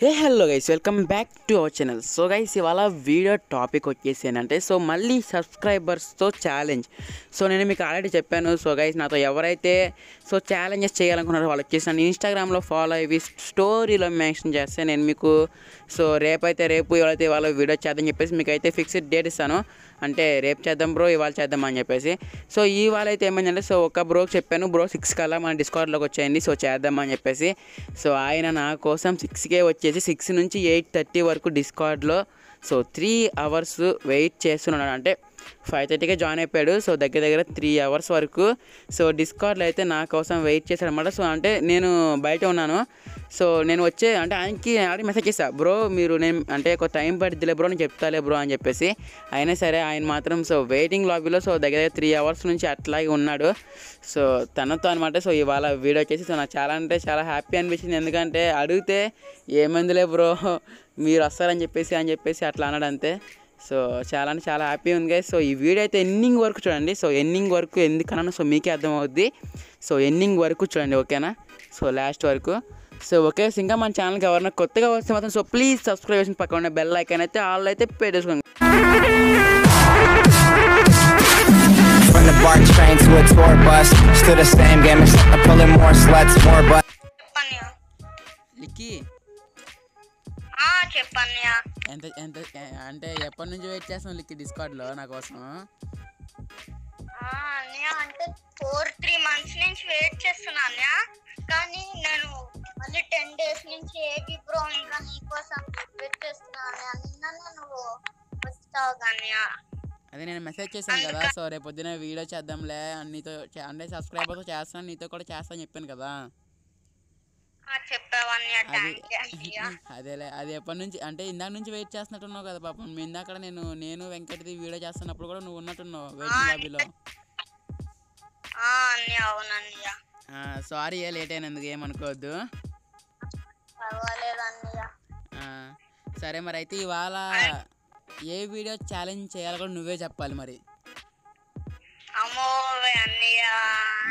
Hey hello guys welcome back to our channel so guys ఇవాళ video topic వచ్చేసి ఏంటంటే so మళ్ళీ సబ్స్క్రైబర్స్తో challenge so నేను మీకు ఆల్రెడీ చెప్పాను సో గైస్ నాతో ఎవరైతే సో ఛాలెంజెస్ చేయాలనుకున్నారో వాళ్ళు వచ్చేసి నన్ను ఇన్స్టాగ్రామ్లో ఫాలో అయ్యి స్టోరీలో మెన్షన్ చేస్తే నేను మీకు సో రేపైతే రేపు ఎవరైతే వాళ్ళ వీడియో చేద్దని చెప్పేసి మీకు అయితే ఫిక్స్డ్ డేట్ ఇస్తాను. అంటే రేపు చేద్దాం బ్రో ఇవాళ చేద్దాం అని చెప్పేసి. సో ఇవాళ అయితే ఏమైందంటే సో ఒక బ్రోకి చెప్పాను బ్రో సిక్స్ కల్లా మన డిస్కౌంట్లోకి వచ్చేయండి సో చేద్దాం అని చెప్పేసి. సో ఆయన నా కోసం సిక్స్కే వచ్చేసి సిక్స్ నుంచి ఎయిట్ థర్టీ వరకు డిస్కౌంట్లో సో త్రీ అవర్స్ వెయిట్ చేస్తున్నాడు. అంటే ఫైవ్ థర్టీకే జాయిన్ అయిపోయాడు. సో దగ్గర దగ్గర త్రీ అవర్స్ వరకు. సో డిస్కౌంట్లో అయితే నా కోసం వెయిట్ చేశాడు అనమాట సో అంటే నేను బయట ఉన్నాను. సో నేను వచ్చే అంటే ఆయనకి ఆడి మెసేజ్ చేశా బ్రో మీరు నేను అంటే ఒక టైం పడుద్దిలే బ్రో నేను చెప్తాలే బ్రో అని చెప్పేసి. అయినా సరే ఆయన మాత్రం సో వెయిటింగ్ లాబీలో సో దగ్గర దగ్గర త్రీ అవర్స్ నుంచి అట్లాగే ఉన్నాడు. సో తనతో అనమాట సో ఇవాళ వీడియో వచ్చేసి సో నాకు చాలా అంటే చాలా హ్యాపీ అనిపించింది. ఎందుకంటే అడిగితే ఏమందిలే బ్రో మీరు వస్తారని చెప్పేసి అని చెప్పేసి అట్లా అన్నాడు అంతే. సో చాలా అంటే చాలా హ్యాపీ ఉంది గైస్ సో ఈ వీడియో అయితే ఎండింగ్ వరకు చూడండి. సో ఎండింగ్ వరకు ఎందుకన్నా సో మీకే అర్థమవుద్ది. సో ఎండింగ్ వరకు చూడండి ఓకేనా? సో లాస్ట్ వరకు. సో ఓకే సో ఇంకా మన ఛానల్కి ఎవరైనా కొత్తగా వస్తే మాత్రం సో ప్లీజ్ సబ్స్క్రైబ్ చేసిన పక్కన ఉన్న బెల్ ఐకాన్ అయితే ఆల్ అయితే పెట్టేసుకోండి లిక్కి ఆ చెప్పన్నయ్య. ఎంత ఎంత అంటే ఎప్పటి నుంచి వెయిట్ చేస్తాం లిక్కి డిస్కౌంట్లో నా కోసం? అంటే ఫోర్ త్రీ మంత్స్ నుంచి వెయిట్ చేస్తున్నా కానీ నేను మళ్ళీ టెన్ డేస్ నుంచి ఏబీ బ్రో ఇంకా నీకోసం వెయిట్ చేస్తున్నా నిన్ననే నువ్వు వస్తావు అన్నయ్య. అదే నేను మెసేజ్ చేశాను కదా సో రేపు పొద్దున వీడియో చేద్దాంలే. నీతో అంటే సబ్స్క్రైబర్తో చేస్తాను నీతో కూడా చేస్తాను చెప్పాను కదా. అది అదేలే అది ఎప్పటి నుంచి అంటే ఇందాక నుంచి వెయిట్ చేస్తున్నట్టున్నావు కదా పాపం. మీ ఇందాక నేను నేను వెంకటది వీడియో చేస్తున్నప్పుడు కూడా నువ్వు ఉన్నట్టున్నావు వెయిటింగ్ లాబీలో సారీ లేట్ అయినందుకు ఏమనుకోవద్దు. సరే మరి అయితే ఇవాళ ఏ వీడియో ఛాలెంజ్ చేయాలో కూడా నువ్వే చెప్పాలి మరి.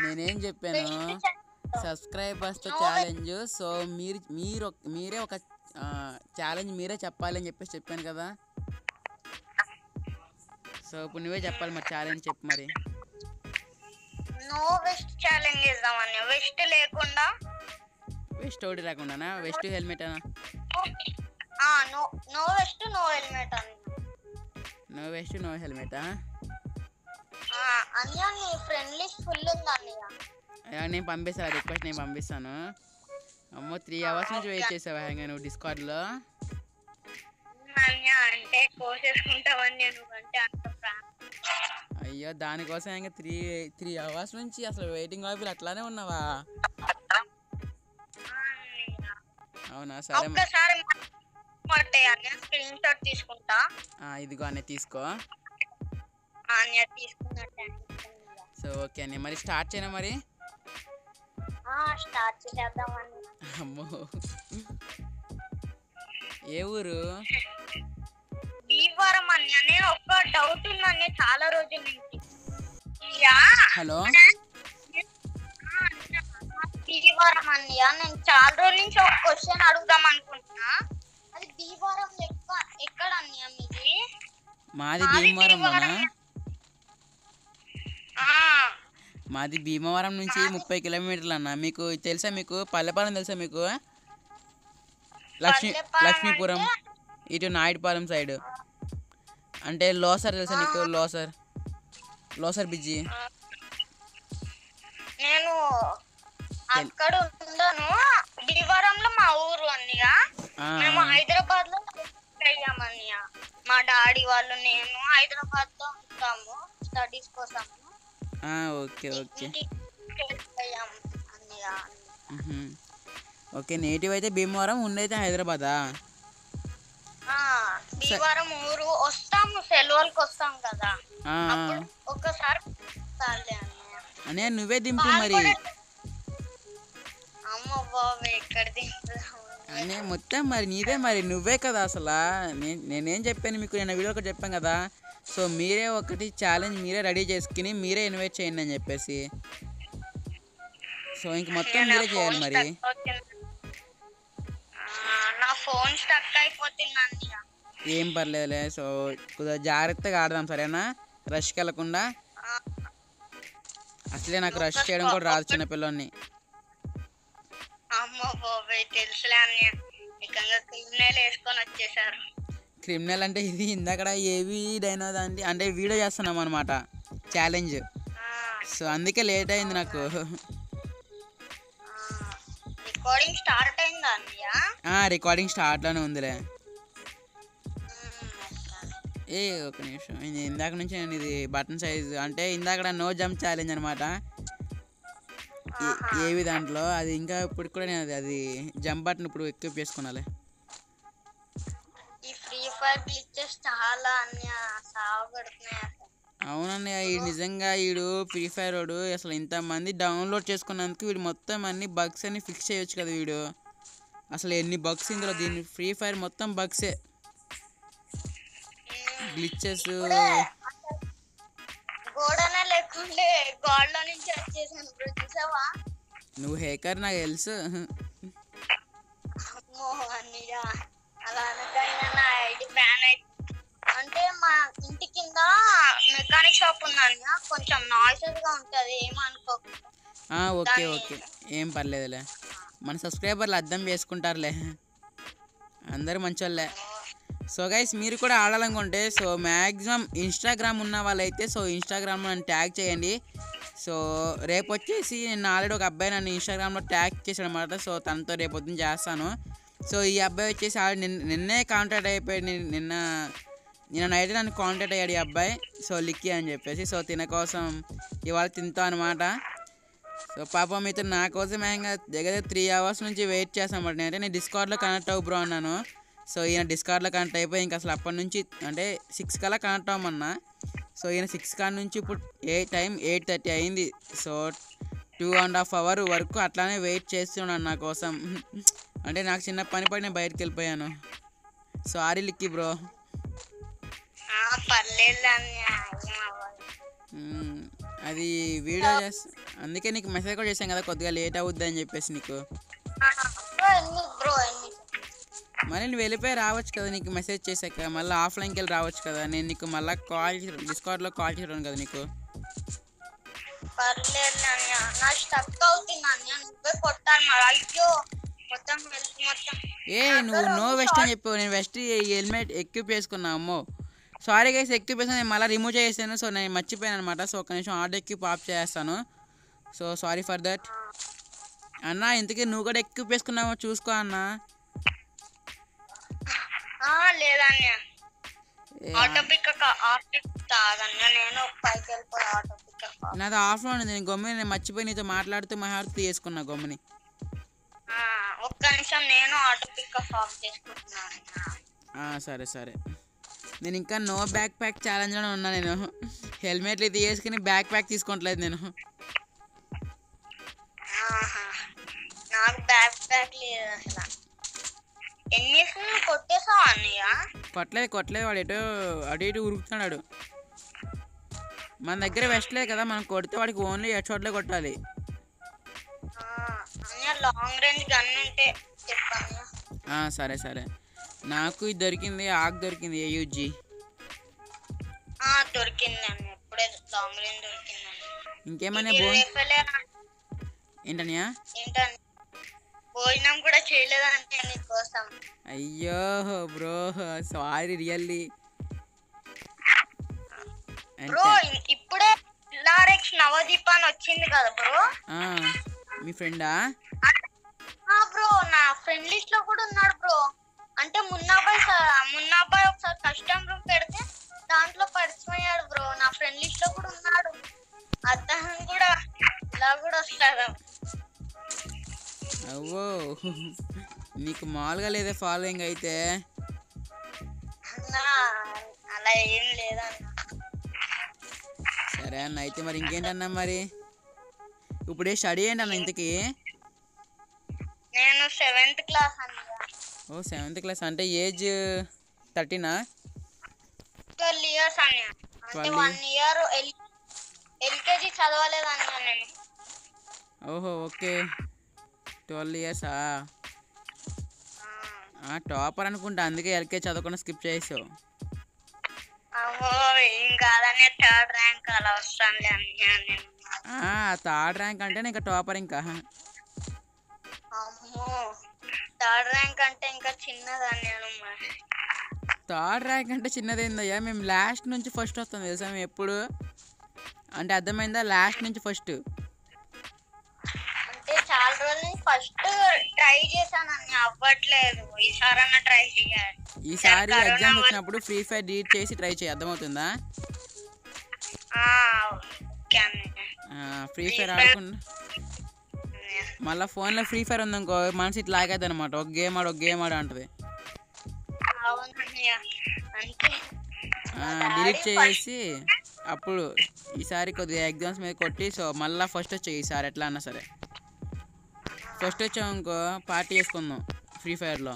నేనేం చెప్పాను? సబ్స్క్రైబర్స్తో ఛాలెంజ్. సో మీరు మీరు ఒక- మీరే ఒక ఛాలెంజ్ మీరే చెప్పాలి అని చెప్పేసి చెప్పాను కదా. సో ఇప్పుడు నువ్వే చెప్పాలి మరి ఛాలెంజ్ చెప్పు మరి. నో వెస్ట్ ఛాలెంజ్ చేద్దాం అన్నయ్య వెస్ట్ లేకుండా. వెస్ట్ ఒకటి రాకుండానా వెస్ట్ హెల్మెట్ అనా? ఆ no no vest no helmet no vest no హెల్మెటా? అన్నయ్య నీ ఫ్రెండ్ లిస్ట్ ఫుల్ ఉంది అన్నయ్య నేను పంపిస్తాను రిక్వెస్ట్ నేను పంపిస్తాను. అమ్మో త్రీ అవర్స్ నుంచి వెయిట్ చేసావా ఇంకా నువ్వు అన్నయ్య అంటే కోసేసుకుంటావని అంత అయ్యో దానికోసం ఇంకా త్రీ త్రీ అవర్స్ నుంచి అసలు వెయిటింగ్ ఆఫీలు అట్లానే ఉన్నావా. అవునా సరే స్క్రీన్ షాట్ తీసుకుంటా. ఇదిగో అన్నీ తీసుకో. సో ఓకే అండి మరి స్టార్ట్ చేయనా మరి? స్టార్ట్ చేద్దాం అమ్మో. ఏ ఊరు? భీమవరం అన్నయ్య నేను ఒక్క డౌట్ ఉంది అన్నయ్య చాలా రోజుల నుంచి. హలో? భీమవరం అన్నయ్య నేను చాలా రోజుల నుంచి ఒక క్వశ్చన్ అడుగుదాం అనుకుంటున్నా. అది భీమవరం ఎక్క ఎక్కడ అన్నయ్య మీది? మాది భీమవరంలోనా? ఆ, మాది భీమవరం నుంచి ముప్పై కిలోమీటర్లు అన్న. మీకు తెలుసా మీకు? పల్లెపాలెం తెలుసా మీకు? లక్ష్మీ లక్ష్మీపురం. ఇటు నాయుడుపాలెం సైడ్. అంటే లోసర్ తెలుసా నీకు? లోసర్. లోసర్ బిజ్జి నేను అక్కడ భీమవరంలో మా ఊరు అన్నయ్య. ఆ, మేము హైదరాబాద్లో అయ్యాం అన్నయ్య. మా డాడీ వాళ్ళు నేను హైదరాబాద్లో ఉంటాము స్టడీస్ కోసం. Okay okay. ఓకే నేటివ్ అయితే భీమవరం ఉండైతే హైదరాబాదా? భీమవరం ఊరు. వస్తాము సెలవులకు వస్తాం కదా. ఒక్కసారి అనే నువ్వే దింపు మరి. అనే మొత్తం మరి నీదే మరి. నువ్వే కదా అసలు. నేను నేనేం చెప్పాను మీకు? నేను వీడియో ఒకటి చెప్పాను కదా. సో మీరే ఒకటి ఛాలెంజ్ మీరే రెడీ చేసుకుని మీరే ఇన్వైట్ చేయండి అని చెప్పేసి. సో ఇంక మొత్తం మీరే చేయాలి మరి. ఓకే. ఆ, నా ఫోన్ స్టక్ అయిపోతుంది అన్నయ్య ఏం పర్లేదులే. సో కొద్దిగా జాగ్రత్తగా ఆడదాం సరేనా? రష్కి వెళ్ళకుండా. అసలే నాకు రష్ చేయడం కూడా రాదు చిన్నపిల్లని అమ్మో బాబాయ్ తెలుసులే అన్నయ్య. క్రిమినల్ వేసుకొని వచ్చేసారు. క్రిమినల్ అంటే ఇది. ఇందాక ఏవి డైనో దాంటి అంటే వీడియో చేస్తున్నాం అనమాట ఛాలెంజ్. సో అందుకే లేట్ అయింది నాకు. రికార్డింగ్ స్టార్ట్ అయిందా రికార్డింగ్ స్టార్ట్లోనే ఉందిలే. ఏ ఒక నిమిషం. ఇది ఇందాక నుంచి నేను ఇది బటన్ సైజ్ అంటే ఇందాక నో జంప్ ఛాలెంజ్ అనమాట ఏవి దాంట్లో? అది ఇంకా ఇప్పుడు కూడా నేను అది అది జంప్ బటన్ ఇప్పుడు ఎక్కువ చేసుకున్నాలే చాలా సాగొడుతున్నాయి అసలు. అవునన్నయ్య ఈ నిజంగా వీడు ఫ్రీ ఫైర్ వాడు అసలు ఇంతమంది డౌన్లోడ్ చేసుకున్నందుకు వీడు మొత్తం అన్ని బగ్స్ అన్ని ఫిక్స్ చేయొచ్చు కదా వీడు. అసలు ఎన్ని బగ్స్ ఇందులో? దీని ఫ్రీ ఫైర్ మొత్తం బగ్సే గ్లిచెస్ నువ్వు హేకర్ నాకు తెలుసు. అలా అనగానే నా ఐడి బ్యాన్ అయి అంటే మా ఇంటి కింద మెకానిక్ షాప్ కొంచెం నాయిసెస్గా ఉంటది ఓకే ఓకే. ఏం పర్లేదులే. మన సబ్స్క్రైబర్లు అర్థం చేసుకుంటారులే. అందరూ మంచోళ్ళే. సో గైస్ మీరు కూడా ఆడాలనుకుంటే సో మ్యాక్సిమం ఇన్స్టాగ్రామ్ ఉన్న వాళ్ళైతే సో ఇన్స్టాగ్రామ్లో నన్ను ట్యాగ్ చేయండి. సో రేపు వచ్చేసి నేను ఆల్రెడీ ఒక అబ్బాయి నన్ను ఇన్స్టాగ్రామ్లో ట్యాగ్ చేశాడు అనమాట సో తనతో రేపు పొద్దున్న చేస్తాను. సో ఈ అబ్బాయి వచ్చేసి ఆడ నిన్న నిన్నే కాంటాక్ట్ అయిపోయాడు. నిన్న- నిన్న నైట్ నన్ను కాంటాక్ట్ అయ్యాడు ఈ అబ్బాయి. సో లిక్కీ అని చెప్పేసి. సో తిన కోసం ఇవాళ తింటాం అనమాట సో పాపం మీతో నా కోసం ఏకంగా దగ్గర త్రీ అవర్స్ నుంచి వెయిట్ చేస్తాం అన్నమాట. నేనైతే నేను డిస్కౌంట్లో కనెక్ట్ అవ్వు బ్రో అన్నాను. సో ఈయన డిస్కౌంట్లో కనెక్ట్ అయిపోయి ఇంకా అసలు అప్పటి నుంచి అంటే సిక్స్ కల్లా కనెక్ట్ అవ్వమన్నా. సో ఈయన సిక్స్ కాడ నుంచి ఇప్పుడు ఏ టైం ఎయిట్ థర్టీ అయింది. So two and half hour వరకు అట్లానే వెయిట్ చేస్తున్నాను నా కోసం. అంటే నాకు చిన్న పని పడి నేను బయటకు వెళ్ళిపోయాను. Sorry Likki bro. అది వీడియో చేస్తా అందుకే నీకు మెసేజ్ కూడా చేశాను కదా కొద్దిగా లేట్ అవుద్ది అని చెప్పేసి నీకు. మరి నువ్వు వెళ్ళిపోయి రావచ్చు కదా నీకు మెసేజ్ చేశాక. మళ్ళీ ఆఫ్లైన్కి వెళ్ళి రావచ్చు కదా. నేను నీకు మళ్ళీ కాల్ డిస్కౌంట్లో కాల్ చేయడం కదా నీకు. పర్లేదు అన్నయ్య. నా స్టక్ అవుతుంది అన్నయ్య. నువ్వే కొట్టాలి మరి. అయ్యో. ఏ నువ్వు నో వెస్ట్ అని చెప్పావు. నేను వెస్ట్ హెల్మెట్ ఎక్విప్ చేసుకున్నా అమ్మో. సారీ గైస్ ఎక్విప్ వేసాను నేను మళ్ళీ రిమూవ్ చేసాను సో నేను మర్చిపోయాను అనమాట సో ఒక నిమిషం ఆర్డర్ ఎక్విప్ ఆఫ్ చేస్తాను. సో సారీ ఫర్ దట్ అన్న ఇంతకీ నువ్వు కూడా ఎక్విప్ వేసుకున్నావో చూసుకో అన్నా. నాది ఆఫ్లో ఉంది. నేను గమ్ముని నేను మర్చిపోయి నీతో మాట్లాడుతూ మాట్లాడుతూ చేసుకున్నా గమ్ముని. ఒక్క నిమిషం నేను ఆటో పిక్ ఆఫ్ చేసుకుంటున్నాను. సరే సరే. నేను ఇంకా నో బ్యాక్ ప్యాక్ ఛాలెంజ్లోనే ఉన్నా నేను. హెల్మెట్లు తీసుకుని బ్యాక్ ప్యాక్ తీసుకోవట్లేదు నేను. ఆహా. నాకు బ్యాక్ ప్యాక్ లేదు అసలు ఎన్ని కొట్టేసావు అన్నయ్య? కొట్టలేదు కొట్టలేదు. వాడు ఎటో అటు ఇటు ఉరుకుతున్నాడు మన దగ్గర వెస్ట్ లేదు కదా మనం కొడితే వాడికి ఓన్లీ ఎట్ షాట్లే కొట్టాలి. లాంగ్ రేంజ్ గన్ ఉంటే చెప్పన్నయ్య ఆ, సరే సరే. నాకు ఇది దొరికింది ఆకు దొరికింది ఏయూజీ ఆ దొరికింది అన్న ఇప్పుడే లాంగ్ రేంజ్ దొరికింది ఇంకేమైనా రేపలే ఏంటనియా ఏంటని? భోజనం కూడా చేయలేదంటే నీకోసం అయ్యో బ్రో సారీ రియల్లీ. బ్రో ఇప్పుడే లారెక్స్ నవదీప్ అని వచ్చింది కదా బ్రో. మీ ఫ్రెండా? బ్రో నా ఫ్రెండ్ లిస్ట్లో కూడా ఉన్నాడు బ్రో. అంటే మున్నాబాయ్ మున్నాబాయ్ ఒకసారి కస్టమ్ రూమ్ పెడితే దాంట్లో పరిచయం అయ్యాడు బ్రో. నా ఫ్రెండ్ లిస్ట్లో కూడా ఉన్నాడు. అతను కూడా ఇలా కూడా వస్తాడు. అవ్వో. నీకు మామూలుగా లేదే ఫాలోయింగ్ అయితే. అన్నా అలా ఏం లేదన్న. సరే అన్న అయితే మరి ఇంకేంటన్నా మరి? ఇప్పుడు స్టడీ ఏంటన్న ఇంతకీ. నేను సెవెంత్ క్లాస్ అన్నయ్య. ఓ సెవెంత్ క్లాస్ అంటే ఏజ్ థర్టీనా ట్వెల్వ్ ఇయర్స్ అన్నయ్య. అంటే 12 వన్ ఇయర్ ఎల్ ఎల్కేజీ చదవలేదు అన్నయ్య నేను. ఓహో ఓకే. ట్వెల్వ్ ఇయర్సా ఆ, టాపర్ అనుకుంటా. అందుకే ఎల్కే చదవకుండా స్కిప్ చేసావు. థర్డ్ ర్యాంక్ అంటే ఇంకా టాపర్ ఇంకా. అమ్మో. థర్డ్ ర్యాంక్ అంటే ఇంకా చిన్నదాన్ని నేను మరి. థర్డ్ ర్యాంక్ అంటే చిన్నదేందయ్యా? మేము లాస్ట్ నుంచి ఫస్ట్ వస్తాం తెలుసా? మేము ఎప్పుడు? అంటే అర్థమైందా? లాస్ట్ నుంచి ఫస్ట్. అంటే చాలా రోజుల నుంచి ఫస్ట్ ట్రై చేశాను అన్ని అవ్వట్లేదు. ఈసారన్నా ట్రై చేయాలి. ఈసారి ఎగ్జామ్ వచ్చినప్పుడు ఫ్రీ ఫైర్ డీట్ చేసి ట్రై చేయి అర్థమవుతుందా. ఫ్రీ ఫైర్ ఆడుకుండా. మళ్ళీ ఫోన్లో ఫ్రీ ఫైర్ ఉందనుకో మనసు ఇట్లా లాగేది అనమాట ఒక గేమ్ ఆడు ఒక గేమ్ ఆడు అంటది. డిలీట్ చేసి అప్పుడు ఈసారి కొద్దిగా ఎగ్జామ్స్ మీద కొట్టి సో మళ్ళీ ఫస్ట్ వచ్చాయి ఈసారి ఎట్లా అన్నా సరే. ఫస్ట్ వచ్చాం ఇంకో పార్టీ చేసుకుందాం ఫ్రీ ఫైర్లో?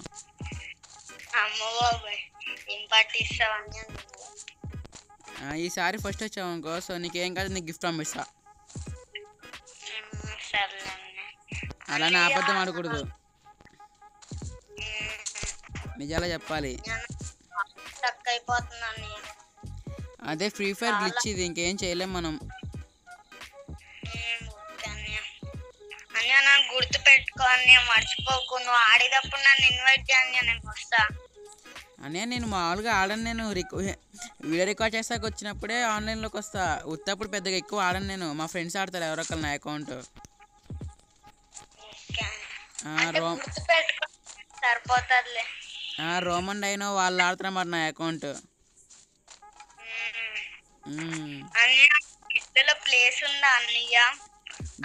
ఈసారి ఫస్ట్ వచ్చావు అనుకో సో నీకేం కాదు నీకు గిఫ్ట్ పంపిస్తా. అలానే అబద్ధం ఆడకూడదు. నిజాలే చెప్పాలి. అన్నయ్య అదే ఫ్రీ ఫైర్ గ్లిచ్ ఇది ఇంకేం చేయలేం మనం. అన్నయ్య. అన్నయ్య నాకు గుర్తు పెట్టుకో అన్నయ్య మర్చిపోకు. నువ్వు ఆడేటప్పుడు నన్ను ఇన్వైట్ చేయన్నయ్య నేను వస్తా. అనే నేను మామూలుగా ఆడను నేను. వీడియో రికార్డ్ చేస్తాక వచ్చినప్పుడే ఆన్లైన్లోకి వస్తా. ఉత్తప్పుడు పెద్దగా ఎక్కువ ఆడను నేను. మా ఫ్రెండ్స్ ఆడతారు ఎవరొకరు నా అకౌంట్. సరిపోతుందిలే. రోమన్ డైనో వాళ్ళు ఆడుతున్నారు నా అకౌంట్. అన్నయ్య ప్లేస్ ఉందా అన్నయ్య?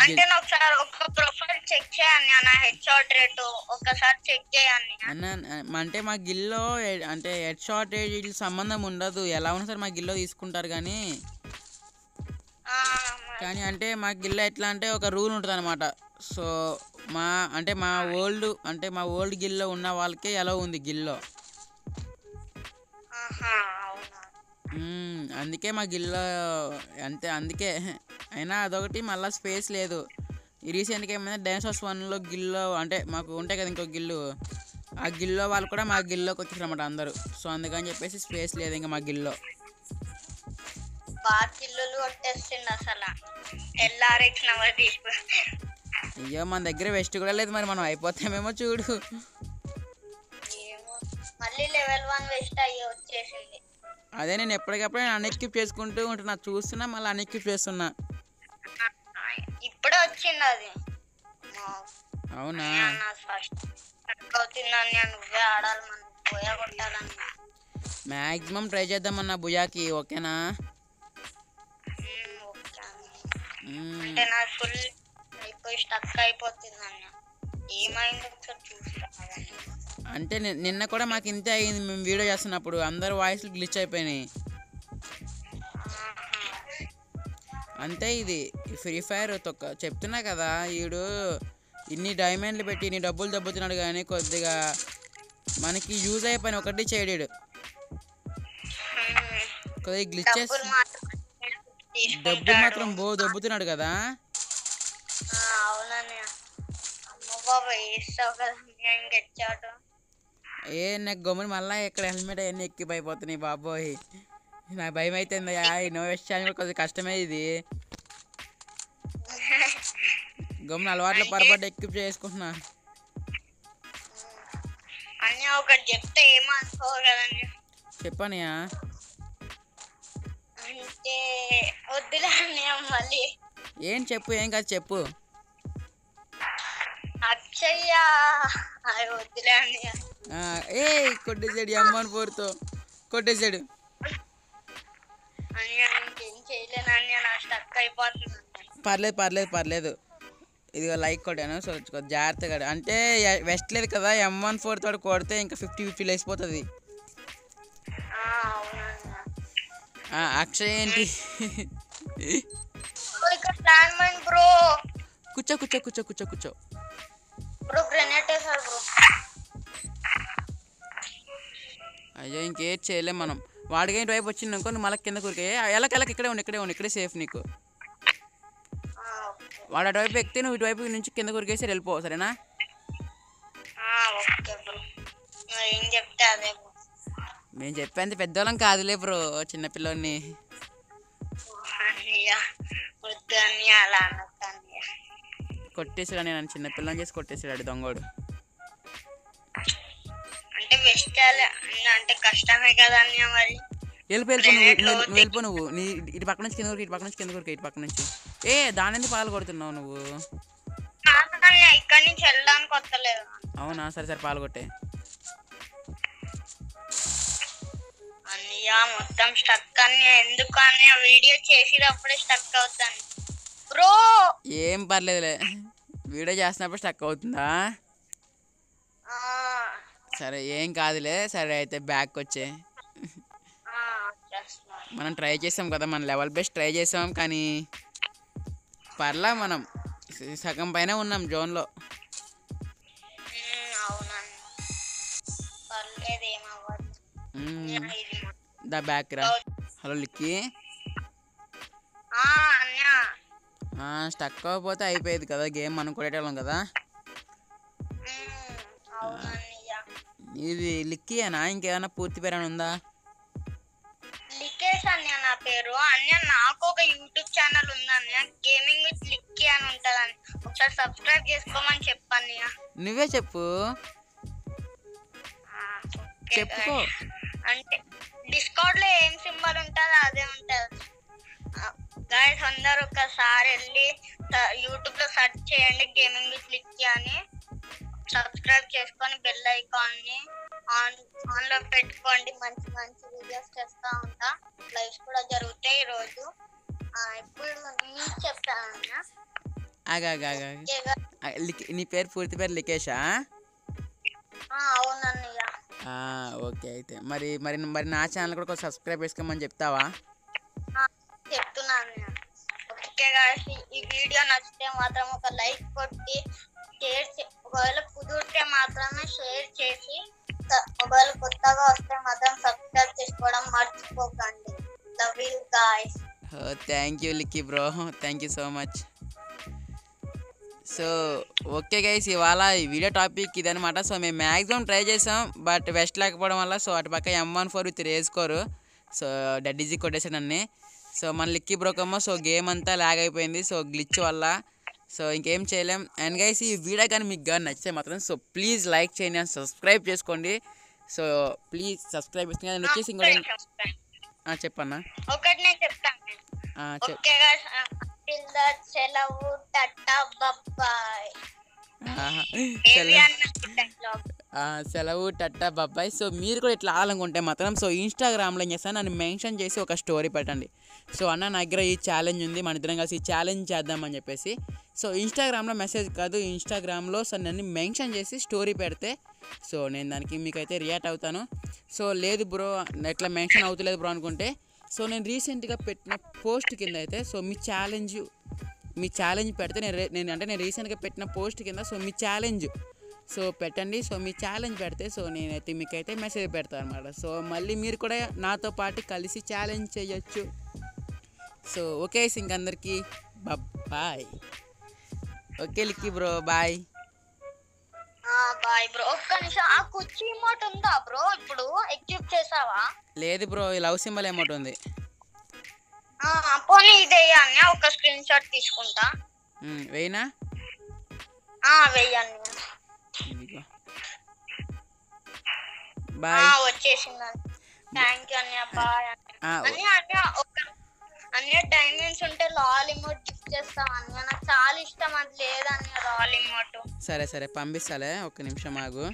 అంటే ఒకసారి ఒక ప్రొఫైల్ చెక్ చేయన్నయ్య నా హెడ్ రేటు ఒకసారి చెక్ చేయన్నయ్య అన్న అన్న- అంటే మా గిల్లో అంటే హెడ్ షార్ట్ వీటి సంబంధం ఉండదు. ఎలా ఉన్నా సరే మా గిల్లో తీసుకుంటారు కానీ. కానీ అంటే మా గిల్లో ఎట్లా అంటే ఒక రూల్ ఉంటుంది అనమాట సో మా అంటే మా ఓల్డ్ అంటే మా ఓల్డ్ గిల్లో ఉన్న వాళ్ళకే ఎలా ఉంది గిల్లో. అందుకే మా గిల్లో అంతే అందుకే అయినా అదొకటి మళ్ళీ స్పేస్ లేదు. ఈ రీసెంట్గా ఏమైనా డ్యాన్సర్స్ వన్లో గిల్లో అంటే మాకు ఉంటాయి కదా ఇంకో గిల్లు. ఆ గిల్లో వాళ్ళు కూడా మా గిల్లోకి వచ్చేసారన్నమాట అందరూ. సో అందుకని చెప్పేసి స్పేస్ లేదు ఇంకా మా గిల్లో. బాగా చిల్లులు కొట్టేస్తుండు అసలు. ఎల్ఆర్ఎక్స్ నవదీప్ అయ్యో మన దగ్గర వెస్ట్ కూడా లేదు మరి మనం అయిపోతామేమో చూడు. ఏమో మళ్ళీ లెవెల్ వన్ వెస్ట్ అయ్యి వచ్చేసింది. అదే నేను ఎప్పటికప్పుడు అన్ఎక్యూప్ చేసుకుంటూ ఉంటున్నా చూస్తున్నా మళ్ళీ అన్ఎక్యూప్ చేస్తున్నా. ఇప్పుడే వచ్చింది అది. అవునా? మ్యాక్సిమం ట్రై చేద్దామన్నా భుజాకి ఓకేనా. అంటే నాకు ఫుల్ అయిపోయి స్టక్ అయిపోతుంది అన్న ఏమైందో ఒకసారి చూస్తా అంటే నిన్న కూడా మాకు ఇంతే అయింది. మేము వీడియో చేస్తున్నప్పుడు అందరు వాయిస్లు గ్లిచ్ అయిపోయినాయి. అంతే ఇది. ఫ్రీ ఫైర్ తొక్క చెప్తున్నా కదా వీడు ఇన్ని డైమండ్లు పెట్టి ఇన్ని డబ్బులు దబ్బుతున్నాడు కానీ కొద్దిగా మనకి యూజ్ అయ్యే పని ఒకటి చేయడాడు కొద్దిగా గ్లిచెస్ డబ్బులు మాత్రం బో దబ్బుతున్నాడు కదా. అవునన్నయ్య అమ్మ బాబా వేస్తావు కదా నేను గెచ్చాడు ఏ నాకు గమ్ముని మళ్ళీ ఇక్కడ హెల్మెట్ అవన్నీ ఎక్కిపోయిపోతున్నాయి బాబోయ్. నా భయం అయితే నో విషయాన్ని కూడా కొద్దిగా కష్టమే ఇది. గమ్మున అలవాట్లు పొరపాటు ఎక్కిప్ చేసుకుంటున్నా. అన్నీ ఒకటి చెప్తే ఏమనుకో కదండి. చెప్పానయా. అంటే వద్దులే అన్నయ్య మళ్ళీ. ఏం చెప్పు ఏం కాదు చెప్పు. అది వద్దులే ఏ కొట్టేసాడు అమ్మని పోరుతో. కొట్టేసాడు. పర్లేదు పర్లేదు పర్లేదు. ఇదిగో లైక్ కొట్టాను సో జాగ్రత్తగా అంటే వెస్ట్ లేదు కదా ఎం వన్ ఫోర్ తోటి కొడితే ఇంకా ఫిఫ్టీ ఫిఫ్టీ లేసిపోతుంది అక్షయ్ ఏంటి? కూర్చో కూర్చో కూర్చో కూర్చో కూర్చో. బ్రో గ్రెనేట్ వేసాడు బ్రో అయ్యో ఇంకేం చేయలేం మనం. వాడికి ఇటు వైపు వచ్చింది అనుకో నువ్వు మళ్ళీ కింద కూరికే ఎలక ఎలక ఇక్కడే ఉండి ఇక్కడే ఉండి ఇక్కడే సేఫ్ నీకు. వాడు అటువైపు ఎక్కితే నువ్వు ఇటువైపు నుంచి కింద కురికేసి వెళ్ళిపో సరేనా? మేము చెప్పేంత పెద్దవాళ్ళం కాదులే బ్రో చిన్నపిల్లోని అన్నయ్య వద్దు అన్నయ్య అలా కొట్టేసాడు నేను చిన్నపిల్లని చేసి కొట్టేసాడు దొంగోడు. అంటే బెస్ట్ అంటే కష్టమే కదా మరి. వెళ్ళిపో వెళ్ళిపో నువ్వు వెళ్ళిపో నీ ఇటు పక్క నుంచి కింద ఇటు పక్క నుంచి కింద ఇటు పక్క నుంచి. ఏ దాని ఎందుకు పాలు కొడుతున్నావు నువ్వు? ఇక్కడి నుంచి వెళ్ళడానికి వస్తలేదు. అవునా? సరే సరే పాలు కొట్టే. అన్నయ్య మొత్తం స్టక్ అన్నయ్య. ఎందుకు అన్నయ్య? వీడియో చేసేటప్పుడే స్టక్ అవుతాను. బ్రో ఏం పర్లేదులే. వీడియో చేస్తున్నప్పుడు స్టక్ అవుతుందా? సరే ఏం కాదులే. సరే అయితే బ్యాక్ వచ్చే. మనం ట్రై చేసాం కదా మన లెవెల్ బెస్ట్ ట్రై చేసాం కానీ పర్లా మనం సగం పైన ఉన్నాం జోన్లో దా బ్యాక్ రా. హలో లిక్కీ స్టక్ అవ్వకపోతే అయిపోయేది కదా గేమ్ మనం కొట్టేటోళ్ళం కదా. ఇది లిక్కీయేనా? ఇంకేమైనా పూర్తి పేరు ఉందా? లికేష్ అన్నయ్య నా పేరు. అన్నయ్య నాకు ఒక యూట్యూబ్ ఛానల్ ఉంది అన్నయ్య. గేమింగ్ విత్ లిక్కీ అని ఉంటదని. ఒకసారి సబ్స్క్రైబ్ చేసుకోమని చెప్పన్నయ్య నువ్వే చెప్పు. చెప్పుకో. అంటే డిస్కౌంట్లో ఏం సింబల్ ఉంటుందో అదే ఉంటది. గైస్ అందరు ఒకసారి వెళ్ళి యూట్యూబ్లో సెర్చ్ చేయండి గేమింగ్ విత్ లిక్కీ అని. సబ్స్క్రైబ్ చేసుకొని బెల్ ఐకాన్ని ఆన్ ఆన్లో పెట్టుకోండి. మంచి మంచి వీడియోస్ చేస్తా ఉంటా. లైవ్స్ కూడా జరుగుతాయి ఈ రోజు ఇప్పుడు మీకు చెప్తాను ఆగా ఆగా ఆగా ఆ, లిక్- నీ పేరు పూర్తి పేరు లికేషా? అవునన్నయ్య. ఓకే అయితే. మరి మరి మరి నా ఛానల్ కూడా సబ్స్క్రైబ్ చేసుకోమని చెప్తావా. ఓకే గాయస్ ఈ- వీడియో నచ్చితే మాత్రం ఒక లైక్ కొట్టి షేర్ ఒకవేళ కుదిరితే మాత్రమే షేర్ చేసి ఒకవేళ కొత్తగా వస్తే మాత్రం సబ్స్క్రైబ్ చేసుకోవడం మర్చిపోకండి. Love you guys thank you Likki bro. Thank you so much so okay guys ఇవాళ ఈ వీడియో టాపిక్ ఇదనమాట సో మేము మ్యాక్సిమం ట్రై చేసాం బట్ వెస్ట్ లేకపోవడం వల్ల సో అటు పక్క ఎం వన్ ఫోర్ విత్ రేస్ కోరు సో డెడ్ ఈజీ కొట్టేసాడు అన్ని. సో మన లిక్కీ బ్రోకమ్మో సో గేమ్ అంతా లాగ్ అయిపోయింది. సో గ్లిచ్ వల్ల. సో ఇంకేం చేయలేం. అండ్ గైస్ ఈ వీడియో కానీ మీకు కానీ నచ్చితే మాత్రం సో ప్లీజ్ లైక్ చేయండి అండ్ సబ్స్క్రైబ్ చేసుకోండి. సో ప్లీజ్ సబ్స్క్రైబ్ చేసుకుని వచ్చేసి ఇంకోటి ఆ, చెప్పన్నా. ఒకటి నేను చెప్తాను సెలవు సెలవు. టట్టా బాబాయ్ సో మీరు కూడా ఇట్లా ఆడాలనుకుంటే మాత్రం సో ఇన్స్టాగ్రామ్లో ఏం చేస్తాను నన్ను మెన్షన్ చేసి ఒక స్టోరీ పెట్టండి. సో అన్న నా దగ్గర ఈ ఛాలెంజ్ ఉంది మన ఇద్దరం కలిసి ఛాలెంజ్ చేద్దామని చెప్పేసి. సో ఇన్స్టాగ్రామ్లో మెసేజ్ కాదు ఇన్స్టాగ్రామ్లో సో నన్ను మెన్షన్ చేసి స్టోరీ పెడితే సో నేను దానికి మీకైతే రియాక్ట్ అవుతాను. సో లేదు బ్రో ఎట్లా మెన్షన్ అవుతలేదు బ్రో అనుకుంటే సో నేను రీసెంట్గా పెట్టిన పోస్ట్ కింద అయితే సో మీ ఛాలెంజ్ మీ ఛాలెంజ్ పెడితే నేను నేను అంటే నేను రీసెంట్గా పెట్టిన పోస్ట్ కింద సో మీ ఛాలెంజ్ సో పెట్టండి. సో మీ ఛాలెంజ్ పెడితే సో నేనైతే మీకైతే మెసేజ్ పెడతాను అనమాట సో మళ్ళీ మీరు కూడా నాతో పాటు కలిసి ఛాలెంజ్ చేయొచ్చు. సో ఓకే సింక్ అందరికీ. Bye okay Likki bro bye bye bro ఒక్క నిమిషం. ఆ కుర్చీ మోట్ ఉందా బ్రో ఇప్పుడు ఎక్యూప్ చేసావా? లేదు బ్రో ఈ లవ్ సింబల్ ఏమోటి ఉంది. పోనీ ఇదే అన్న ఒక స్క్రీన్ షాట్ తీసుకుంటా. ఆ వెయ్యండి బాయ్. వచ్చేసిందండి థ్యాంక్ యూ అన్నయ్య బాయ్ అన్నయ్య. అన్నయ్య ఒక అన్నయ్య డైమండ్స్ ఉంటే లాల్ ఇమోట్ గిఫ్ట్ చేస్తాం అన్నయ్య. నాకు చాలా ఇష్టం అది లేదన్నయ్య లాల్ ఇమోట్ సరే సరే పంపిస్తాలే. ఒక్క నిమిషం ఆగు.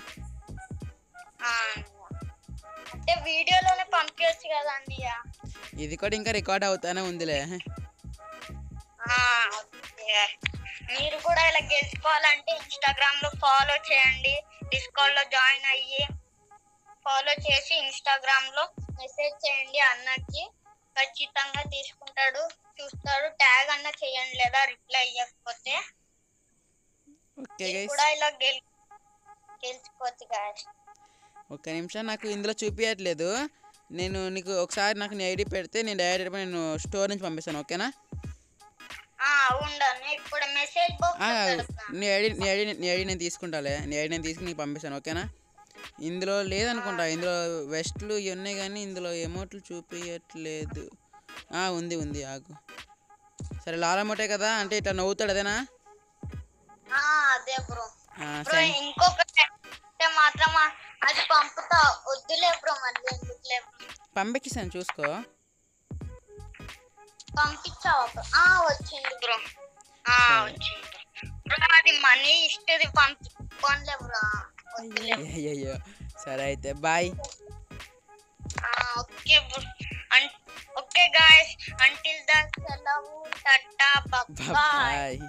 అంటే వీడియోలోనే పంపించచ్చు కదా అన్నయ్య ఇది కూడా ఇంకా రికార్డ్ అవుతానే ఉందిలే. మీరు కూడా ఇలా గెలుచుకోవాలంటే ఇన్స్టాగ్రామ్లో ఫాలో చేయండి. డిస్కౌంట్లో జాయిన్ అయ్యి ఫాలో చేసి ఇన్స్టాగ్రామ్లో మెసేజ్ చేయండి అన్నకి. ఖచ్చితంగా తీసుకుంటాడు చూస్తాడు. ట్యాగ్ అన్న చేయండి లేదా రిప్లై ఇవ్వకపోతే. కూడా ఇలా గెల్ గెలుచుకోవచ్చు గాయస్. ఒక్క నిమిషం నాకు ఇందులో చూపించట్లేదు నేను నీకు ఒకసారి నాకు నీ ఐడి పెడితే నేను డైరెక్ట్ నేను స్టోర్ నుంచి పంపిస్తాను ఓకేనా? నీ ఐడి నీ ఐడి నీ ఐడి నేను తీసుకుంటాలే. నీ ఐడి నేను తీసుకుని నీకు పంపిస్తాను ఓకేనా? ఇందులో లేదనుకుంటా. ఇందులో వెస్ట్లు ఇవి ఉన్నాయి కానీ ఇందులో ఎమోట్లు చూపించట్లేదు ఆ, ఉంది ఉంది. ఆగు. సరే లాలమోటే కదా? అంటే ఇట్లా నవ్వుతాడు అదేనా? ఆ, అదే బ్రో. ఇంకొకటి మాత్రం అది పంపుతా. వద్దులే బ్రో మళ్ళీ ఎందుకులే పంపించేసాను చూసుకో. పంపించావా బ్రో? ఆ వచ్చింది బ్రో. ఆ వచ్చింది బ్రో. అది మనీ ఇస్తుంది పంపిపోన్లే బ్రో. అయ్యయ్యో సరే అయితే బాయ్. ఆ, okay bro. Okay guys. Until the సెలవు. Tata bye.